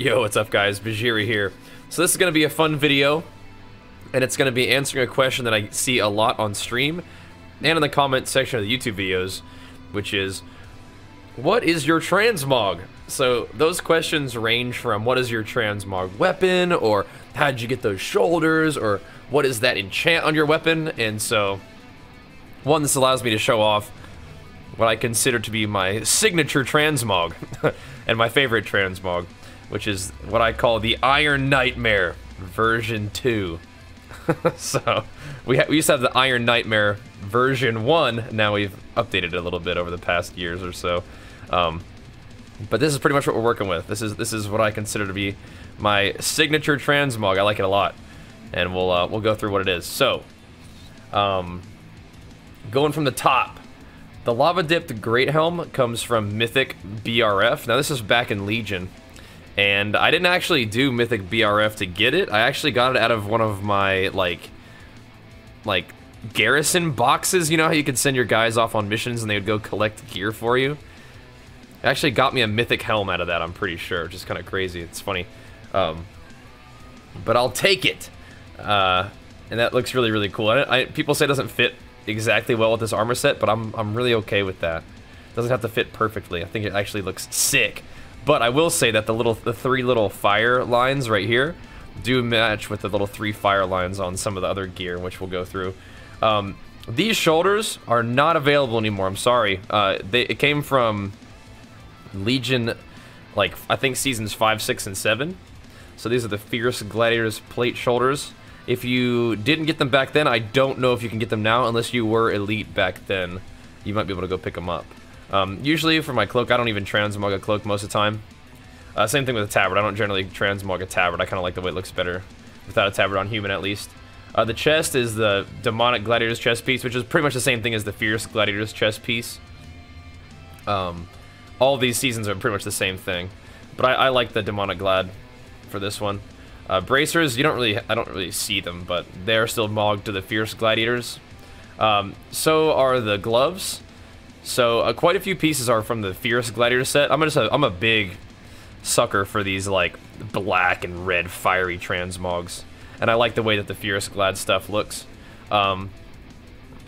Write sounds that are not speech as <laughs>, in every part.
Yo, what's up guys? Bajheera here. So this is going to be a fun video, and it's going to be answering a question that I see a lot on stream, and in the comment section of the YouTube videos, which is, what is your transmog? So those questions range from what is your transmog weapon, or how did you get those shoulders, or what is that enchant on your weapon, and so, one, this allows me to show off what I consider to be my signature transmog, <laughs> and my favorite transmog which is what I call the Iron Nightmare version 2. <laughs> so, we, we used to have the Iron Nightmare version 1, now we've updated it a little bit over the past years or so. Um, but this is pretty much what we're working with. This is this is what I consider to be my signature transmog. I like it a lot, and we'll uh, we'll go through what it is. So, um, going from the top, the lava dipped great helm comes from Mythic BRF. Now this is back in Legion. And I didn't actually do Mythic BRF to get it. I actually got it out of one of my, like, like, garrison boxes. You know how you could send your guys off on missions and they would go collect gear for you? It actually got me a Mythic helm out of that, I'm pretty sure. Which is kind of crazy. It's funny. Um, but I'll take it. Uh, and that looks really, really cool. I, I, people say it doesn't fit exactly well with this armor set, but I'm, I'm really okay with that. It doesn't have to fit perfectly. I think it actually looks sick. But I will say that the little, the three little fire lines right here do match with the little three fire lines on some of the other gear, which we'll go through. Um, these shoulders are not available anymore. I'm sorry. Uh, they, it came from Legion, like I think seasons five, six, and seven. So these are the Fierce Gladiators plate shoulders. If you didn't get them back then, I don't know if you can get them now unless you were elite back then. You might be able to go pick them up. Um, usually for my cloak, I don't even transmog a cloak most of the time. Uh, same thing with a tabard. I don't generally transmog a tabard. I kind of like the way it looks better without a tabard on human at least. Uh, the chest is the Demonic Gladiator's chest piece, which is pretty much the same thing as the Fierce Gladiator's chest piece. Um, all these seasons are pretty much the same thing. But I, I like the Demonic Glad for this one. Uh, bracers, you don't really, I don't really see them, but they're still mogged to the Fierce Gladiators. Um, so are the gloves. So uh, quite a few pieces are from the Fierce Gladiator set. I'm just a, I'm a big sucker for these like black and red fiery transmogs, and I like the way that the Fierce Glad stuff looks. Um,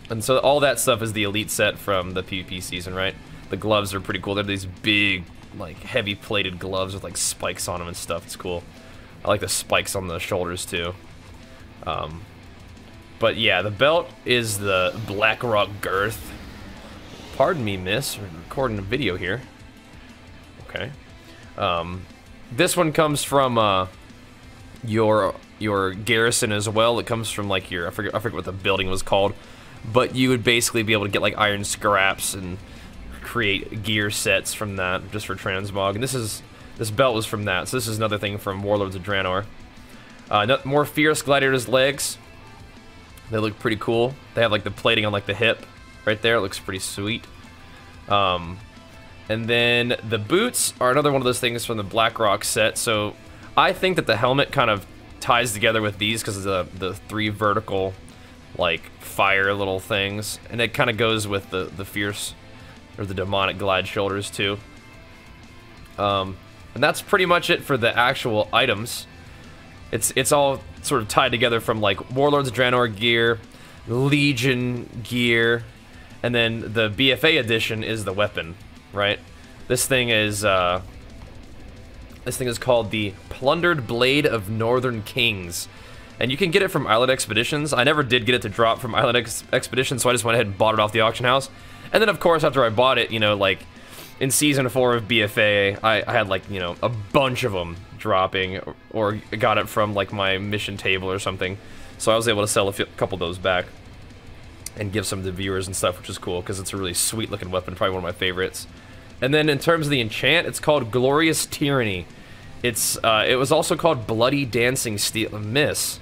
and so all that stuff is the elite set from the PvP season, right? The gloves are pretty cool. They're these big, like heavy plated gloves with like spikes on them and stuff. It's cool. I like the spikes on the shoulders too. Um, but yeah, the belt is the Blackrock Girth Pardon me, miss. Recording a video here. Okay. Um, this one comes from uh, your your garrison as well. It comes from like your I forget I forget what the building was called, but you would basically be able to get like iron scraps and create gear sets from that just for transmog. And this is this belt was from that. So this is another thing from Warlords of Draenor. Uh, more fierce gladiators legs. They look pretty cool. They have like the plating on like the hip right there. It looks pretty sweet. Um, and then the boots are another one of those things from the Blackrock set. So I think that the helmet kind of ties together with these because of the, the three vertical, like, fire little things. And it kind of goes with the, the fierce, or the demonic glide shoulders, too. Um, and that's pretty much it for the actual items. It's it's all sort of tied together from, like, Warlords of Draenor gear, Legion gear, and then the BFA edition is the weapon, right? This thing is, uh, this thing is called the Plundered Blade of Northern Kings. And you can get it from Island Expeditions. I never did get it to drop from Island Ex Expeditions, so I just went ahead and bought it off the auction house. And then, of course, after I bought it, you know, like, in Season 4 of BFA, I, I had, like, you know, a bunch of them dropping, or, or got it from, like, my mission table or something. So I was able to sell a couple of those back and give some to the viewers and stuff, which is cool because it's a really sweet looking weapon, probably one of my favorites. And then in terms of the enchant, it's called Glorious Tyranny. It's uh, it was also called Bloody Dancing Steel. Miss,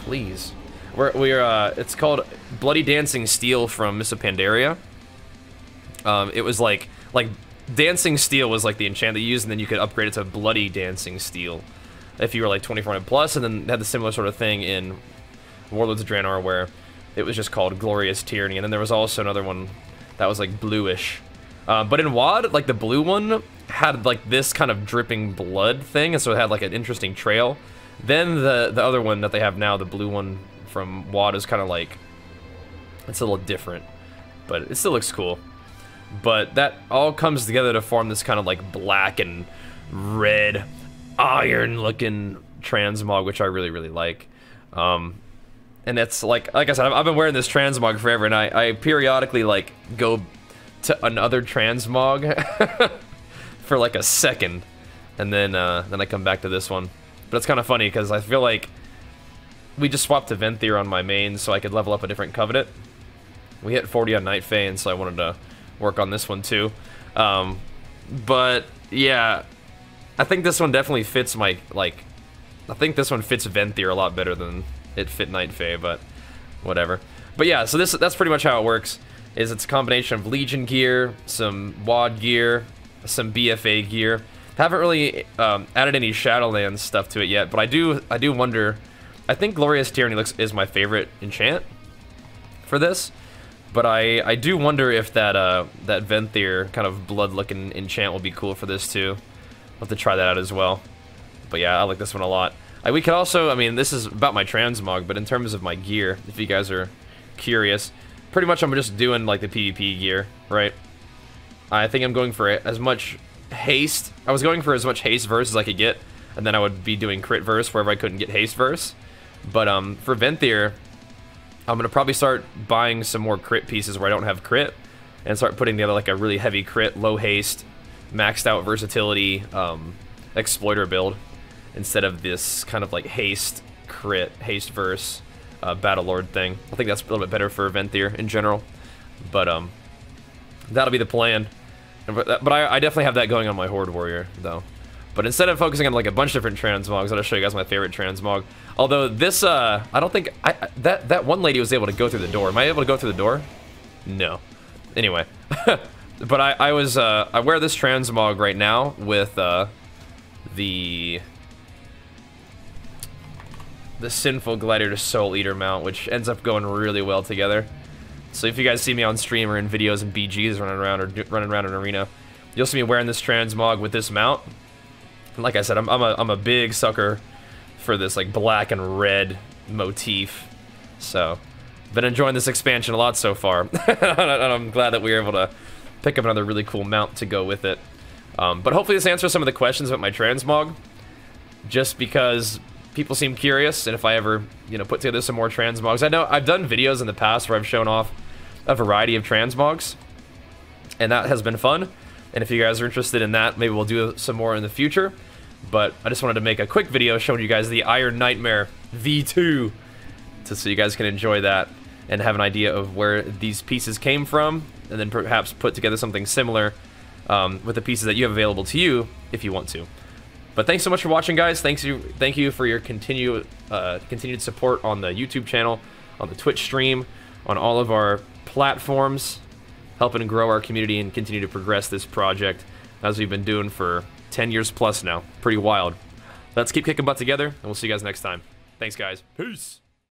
please. We're we're uh, it's called Bloody Dancing Steel from Mists of Pandaria. Um, it was like like Dancing Steel was like the enchant that you used, and then you could upgrade it to Bloody Dancing Steel if you were like 2400 plus, and then had the similar sort of thing in Warlords of Draenor where it was just called Glorious Tyranny, and then there was also another one that was like bluish, Uh, but in WoD, like the blue one had like this kind of dripping blood thing, and so it had like an interesting trail. Then the the other one that they have now, the blue one from WoD, is kind of like it's a little different, but it still looks cool. But that all comes together to form this kind of like black and red, iron-looking transmog, which I really really like. Um, and it's like like I said, I've, I've been wearing this transmog forever, and I, I periodically like go to another transmog <laughs> for like a second, and then uh, then I come back to this one. But it's kind of funny because I feel like we just swapped to Venthyr on my main so I could level up a different Covenant. We hit 40 on Night Fae, and so I wanted to work on this one too. Um, but yeah, I think this one definitely fits my like. I think this one fits Venthyr a lot better than it fit Night Fae, but whatever. But yeah, so this that's pretty much how it works. Is it's a combination of Legion gear, some WoD gear, some BFA gear. Haven't really um, added any Shadowlands stuff to it yet, but I do I do wonder. I think Glorious Tyranny looks is my favorite enchant for this, but I I do wonder if that uh that Venthyr kind of blood looking enchant will be cool for this too. I'll have to try that out as well. But yeah, I like this one a lot. We could also, I mean, this is about my transmog, but in terms of my gear, if you guys are curious, pretty much I'm just doing like the PvP gear, right? I think I'm going for as much haste. I was going for as much haste verse as I could get, and then I would be doing crit verse wherever I couldn't get haste verse. But um, for Venthyr, I'm gonna probably start buying some more crit pieces where I don't have crit, and start putting together like a really heavy crit, low haste, maxed out versatility, um, exploiter build instead of this kind of like haste crit, haste verse, uh, battle lord thing. I think that's a little bit better for Venthyr in general, but um, that'll be the plan. But, but I, I, definitely have that going on my Horde Warrior though. But instead of focusing on like a bunch of different transmogs, I'll show you guys my favorite transmog. Although this, uh, I don't think I, that that one lady was able to go through the door. Am I able to go through the door? No. Anyway, <laughs> but I, I was uh, I wear this transmog right now with uh, the the Sinful Gladiator's Soul Eater mount, which ends up going really well together. So if you guys see me on stream or in videos and BGs running around or running around an arena, you'll see me wearing this transmog with this mount. And like I said, I'm, I'm, a, I'm a big sucker for this like black and red motif. So, been enjoying this expansion a lot so far. <laughs> and I'm glad that we were able to pick up another really cool mount to go with it. Um, but hopefully this answers some of the questions about my transmog. Just because people seem curious, and if I ever, you know, put together some more transmogs. I know I've done videos in the past where I've shown off a variety of transmogs, and that has been fun. And if you guys are interested in that, maybe we'll do some more in the future. But I just wanted to make a quick video showing you guys the Iron Nightmare V2, to, so you guys can enjoy that and have an idea of where these pieces came from, and then perhaps put together something similar um, with the pieces that you have available to you if you want to. But thanks so much for watching, guys. Thanks you, thank you for your continued uh, continued support on the YouTube channel, on the Twitch stream, on all of our platforms, helping grow our community and continue to progress this project as we've been doing for 10 years plus now. Pretty wild. Let's keep kicking butt together, and we'll see you guys next time. Thanks, guys. Peace.